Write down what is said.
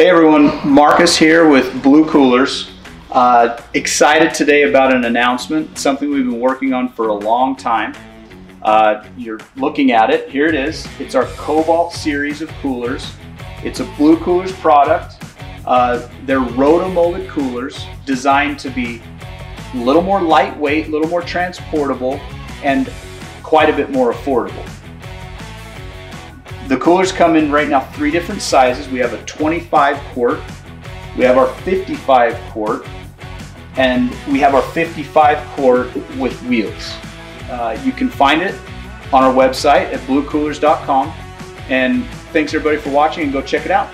Hey everyone, Marcus here with Blue Coolers. Uh, excited today about an announcement, something we've been working on for a long time. Uh, you're looking at it, here it is. It's our Cobalt series of coolers. It's a Blue Coolers product. Uh, they're roto-molded coolers designed to be a little more lightweight, a little more transportable, and quite a bit more affordable. The coolers come in right now three different sizes. We have a 25 quart, we have our 55 quart, and we have our 55 quart with wheels. Uh, you can find it on our website at bluecoolers.com. And thanks everybody for watching and go check it out.